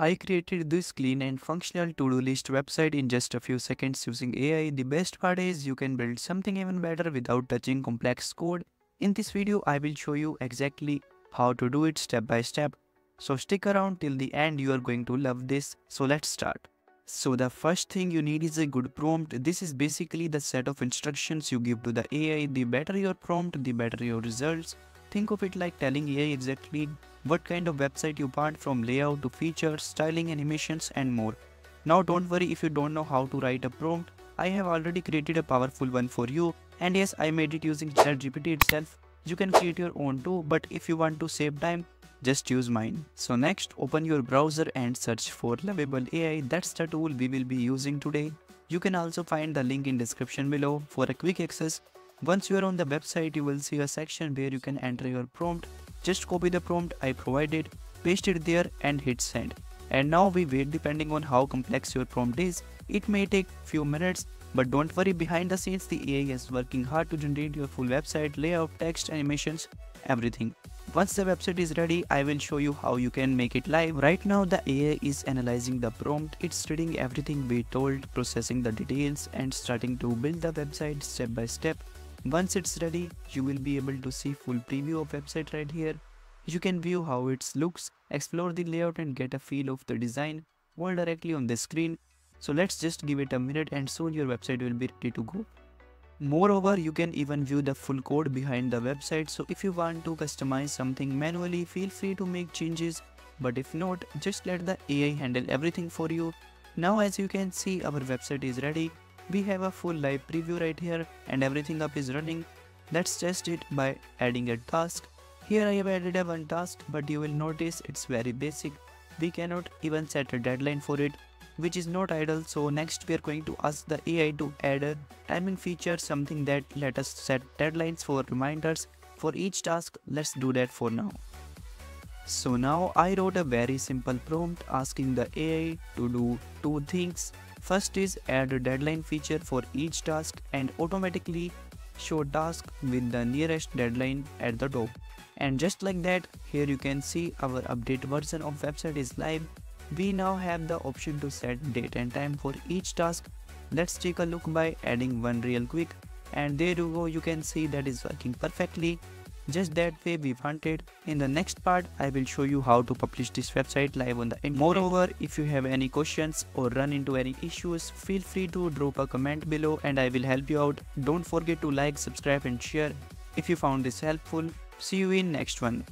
I created this clean and functional to-do list website in just a few seconds using AI. The best part is you can build something even better without touching complex code. In this video, I will show you exactly how to do it step by step. So stick around till the end, you are going to love this. So let's start. So the first thing you need is a good prompt. This is basically the set of instructions you give to the AI. The better your prompt, the better your results. Think of it like telling AI exactly what kind of website you want from layout to features, styling, animations and more. Now don't worry if you don't know how to write a prompt. I have already created a powerful one for you and yes I made it using ChatGPT itself. You can create your own too but if you want to save time just use mine. So next open your browser and search for Lovable AI. That's the tool we will be using today. You can also find the link in description below for a quick access. Once you are on the website you will see a section where you can enter your prompt just copy the prompt I provided, paste it there and hit send. And now we wait depending on how complex your prompt is. It may take few minutes but don't worry behind the scenes the AI is working hard to generate your full website, layout, text, animations, everything. Once the website is ready, I will show you how you can make it live. Right now the AI is analyzing the prompt, it's reading everything we told, processing the details and starting to build the website step by step. Once it's ready, you will be able to see full preview of website right here. You can view how it looks, explore the layout and get a feel of the design all directly on the screen. So let's just give it a minute and soon your website will be ready to go. Moreover, you can even view the full code behind the website. So if you want to customize something manually, feel free to make changes. But if not, just let the AI handle everything for you. Now as you can see, our website is ready we have a full live preview right here and everything up is running. Let's test it by adding a task. Here I have added a one task but you will notice it's very basic. We cannot even set a deadline for it which is not idle so next we are going to ask the AI to add a timing feature something that let us set deadlines for reminders for each task let's do that for now. So now I wrote a very simple prompt asking the AI to do two things First is add a deadline feature for each task and automatically show task with the nearest deadline at the top. And just like that, here you can see our update version of website is live. We now have the option to set date and time for each task. Let's take a look by adding one real quick and there you go you can see that is working perfectly just that way we want it. In the next part, I will show you how to publish this website live on the internet. Moreover, if you have any questions or run into any issues, feel free to drop a comment below and I will help you out. Don't forget to like, subscribe and share if you found this helpful. See you in next one.